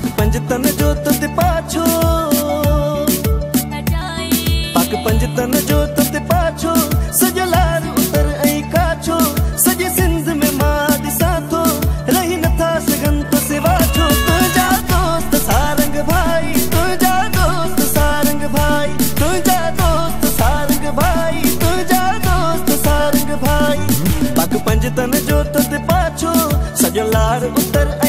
पाक पंजतन जोत ते पाछो। पाक पंजतन जोत ते पाछो। सजलार उतर आई काछो। सजे सिंध में माद साथो। रही न था सगन तो सिवा छो। तुझा दोस्त सारंग भाई, तुझा दोस्त सारंग भाई, तुझा दोस्त सारंग भाई, तुझा दोस्त सारंग भाई। पाक पंजतन जोत ते पाछो। सजलार उतर